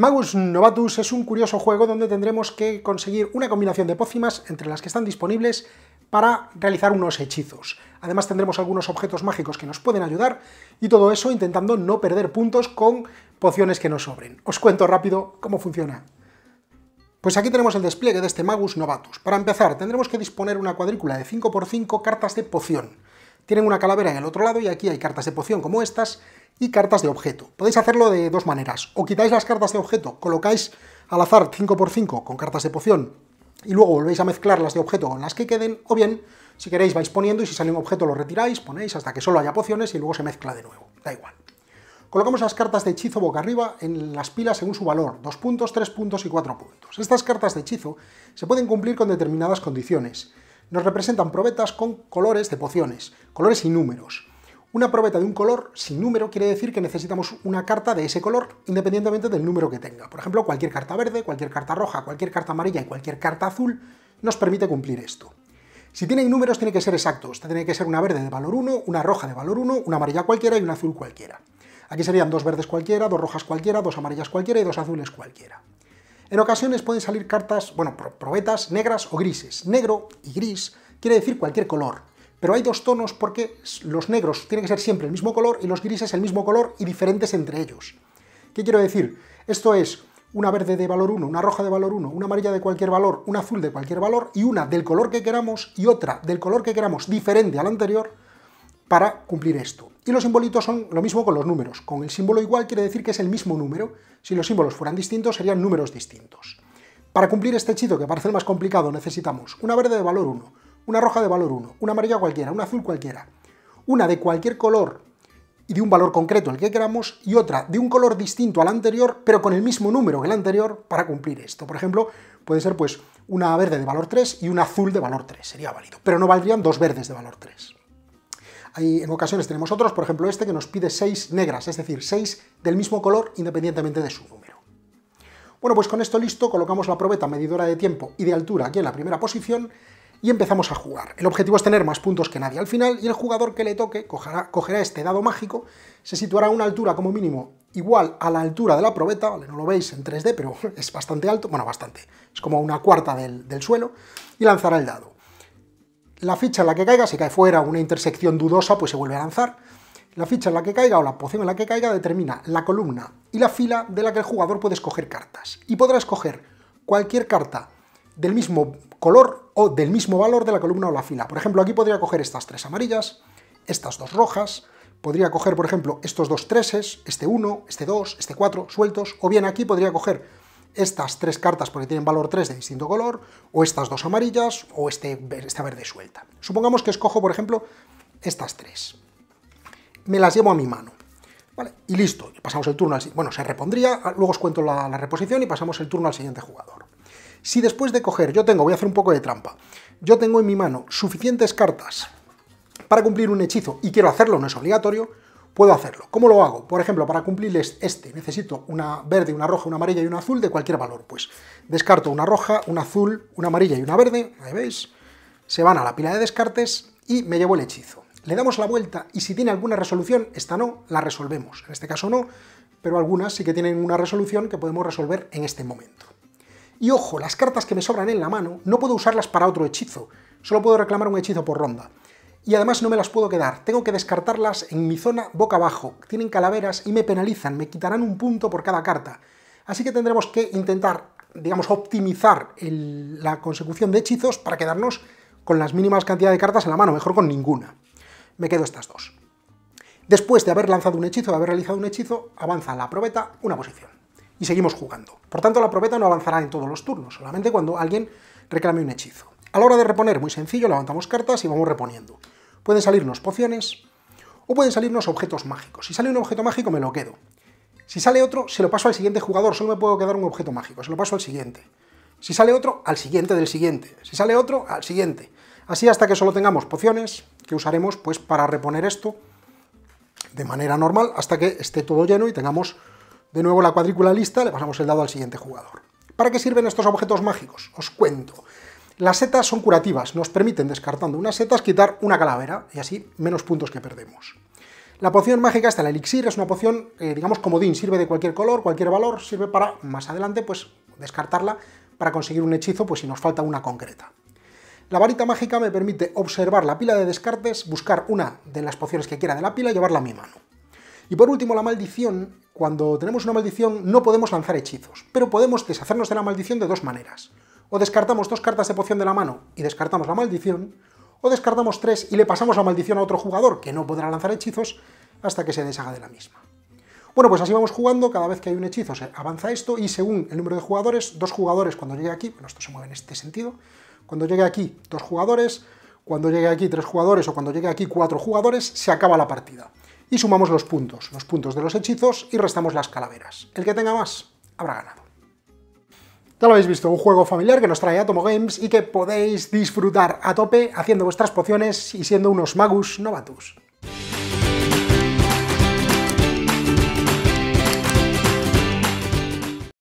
Magus Novatus es un curioso juego donde tendremos que conseguir una combinación de pócimas entre las que están disponibles para realizar unos hechizos. Además tendremos algunos objetos mágicos que nos pueden ayudar y todo eso intentando no perder puntos con pociones que nos sobren. Os cuento rápido cómo funciona. Pues aquí tenemos el despliegue de este Magus Novatus. Para empezar, tendremos que disponer una cuadrícula de 5x5 cartas de poción. Tienen una calavera en el otro lado y aquí hay cartas de poción como estas y cartas de objeto. Podéis hacerlo de dos maneras. O quitáis las cartas de objeto, colocáis al azar 5x5 con cartas de poción y luego volvéis a mezclar las de objeto con las que queden, o bien, si queréis, vais poniendo y si sale un objeto lo retiráis, ponéis hasta que solo haya pociones y luego se mezcla de nuevo, da igual. Colocamos las cartas de hechizo boca arriba en las pilas según su valor, 2 puntos, 3 puntos y 4 puntos. Estas cartas de hechizo se pueden cumplir con determinadas condiciones. Nos representan probetas con colores de pociones, colores y números. Una probeta de un color sin número quiere decir que necesitamos una carta de ese color independientemente del número que tenga. Por ejemplo, cualquier carta verde, cualquier carta roja, cualquier carta amarilla y cualquier carta azul nos permite cumplir esto. Si tienen números tiene que ser exactos, tiene que ser una verde de valor 1, una roja de valor 1, una amarilla cualquiera y una azul cualquiera. Aquí serían dos verdes cualquiera, dos rojas cualquiera, dos amarillas cualquiera y dos azules cualquiera. En ocasiones pueden salir cartas, bueno, probetas negras o grises. Negro y gris quiere decir cualquier color, pero hay dos tonos porque los negros tienen que ser siempre el mismo color y los grises el mismo color y diferentes entre ellos. ¿Qué quiero decir? Esto es una verde de valor 1, una roja de valor 1, una amarilla de cualquier valor, una azul de cualquier valor y una del color que queramos y otra del color que queramos diferente al anterior para cumplir esto. Y los simbolitos son lo mismo con los números. Con el símbolo igual quiere decir que es el mismo número. Si los símbolos fueran distintos serían números distintos. Para cumplir este hechizo, que parece el más complicado, necesitamos una verde de valor 1, una roja de valor 1, una amarilla cualquiera, una azul cualquiera, una de cualquier color y de un valor concreto el que queramos, y otra de un color distinto al anterior, pero con el mismo número que el anterior para cumplir esto. Por ejemplo, puede ser pues una verde de valor 3 y una azul de valor 3, sería válido, pero no valdrían dos verdes de valor 3. Ahí en ocasiones tenemos otros, por ejemplo este que nos pide 6 negras, es decir, 6 del mismo color independientemente de su número. Bueno, pues con esto listo, colocamos la probeta medidora de tiempo y de altura aquí en la primera posición y empezamos a jugar. El objetivo es tener más puntos que nadie al final y el jugador que le toque cogerá, este dado mágico, se situará a una altura como mínimo igual a la altura de la probeta, no lo veis en 3D, pero es bastante alto, bueno, bastante, es como una cuarta del suelo, y lanzará el dado. La ficha en la que caiga, si cae fuera una intersección dudosa, pues se vuelve a lanzar. La ficha en la que caiga o la poción en la que caiga determina la columna y la fila de la que el jugador puede escoger cartas. Y podrá escoger cualquier carta del mismo color o del mismo valor de la columna o la fila. Por ejemplo, aquí podría coger estas tres amarillas, estas dos rojas, podría coger, por ejemplo, estos dos treses, este 1, este 2, este 4, sueltos, o bien aquí podría coger estas tres cartas porque tienen valor 3 de distinto color, o estas dos amarillas, o este, esta verde suelta. Supongamos que escojo, por ejemplo, estas tres. Me las llevo a mi mano. ¿Vale? Y listo, pasamos el turno al Bueno, se repondría, luego os cuento la, la reposición y pasamos el turno al siguiente jugador. Si después de coger, yo tengo, voy a hacer un poco de trampa, yo tengo en mi mano suficientes cartas para cumplir un hechizo y quiero hacerlo, no es obligatorio, puedo hacerlo. ¿Cómo lo hago? Por ejemplo, para cumplirles este necesito una verde, una roja, una amarilla y una azul de cualquier valor. Pues descarto una roja, una azul, una amarilla y una verde, ahí veis, se van a la pila de descartes y me llevo el hechizo. Le damos la vuelta y si tiene alguna resolución, esta no, la resolvemos. En este caso no, pero algunas sí que tienen una resolución que podemos resolver en este momento. Y ojo, las cartas que me sobran en la mano no puedo usarlas para otro hechizo, solo puedo reclamar un hechizo por ronda. Y además no me las puedo quedar, tengo que descartarlas en mi zona boca abajo, tienen calaveras y me penalizan, me quitarán un punto por cada carta. Así que tendremos que intentar, digamos, optimizar la consecución de hechizos para quedarnos con las mínimas cantidades de cartas en la mano, mejor con ninguna. Me quedo estas dos. Después de haber lanzado un hechizo, de haber realizado un hechizo, avanza la probeta una posición y seguimos jugando. Por tanto, la probeta no avanzará en todos los turnos, solamente cuando alguien reclame un hechizo. A la hora de reponer, muy sencillo, levantamos cartas y vamos reponiendo. Pueden salirnos pociones o pueden salirnos objetos mágicos. Si sale un objeto mágico, me lo quedo. Si sale otro, se lo paso al siguiente jugador, solo me puedo quedar un objeto mágico, se lo paso al siguiente. Si sale otro, al siguiente del siguiente. Si sale otro, al siguiente. Así hasta que solo tengamos pociones, que usaremos pues para reponer esto de manera normal, hasta que esté todo lleno y tengamos de nuevo la cuadrícula lista, le pasamos el dado al siguiente jugador. ¿Para qué sirven estos objetos mágicos? Os cuento. Las setas son curativas, nos permiten, descartando unas setas, quitar una calavera, y así menos puntos que perdemos. La poción mágica, esta, el elixir, es una poción, eh, digamos, comodín, sirve de cualquier color, cualquier valor, sirve para, más adelante, pues descartarla para conseguir un hechizo, pues si nos falta una concreta. La varita mágica me permite observar la pila de descartes, buscar una de las pociones que quiera de la pila y llevarla a mi mano. Y por último, la maldición. Cuando tenemos una maldición no podemos lanzar hechizos, pero podemos deshacernos de la maldición de dos maneras. O descartamos dos cartas de poción de la mano y descartamos la maldición, o descartamos tres y le pasamos la maldición a otro jugador que no podrá lanzar hechizos hasta que se deshaga de la misma. Bueno, pues así vamos jugando, cada vez que hay un hechizo se avanza esto y según el número de jugadores, dos jugadores cuando llegue aquí, bueno, esto se mueve en este sentido, cuando llegue aquí dos jugadores, cuando llegue aquí tres jugadores o cuando llegue aquí cuatro jugadores, se acaba la partida. Y sumamos los puntos, los puntos de los hechizos y restamos las calaveras. El que tenga más, habrá ganado. Ya lo habéis visto, un juego familiar que nos trae Atomo Games y que podéis disfrutar a tope haciendo vuestras pociones y siendo unos magus novatus.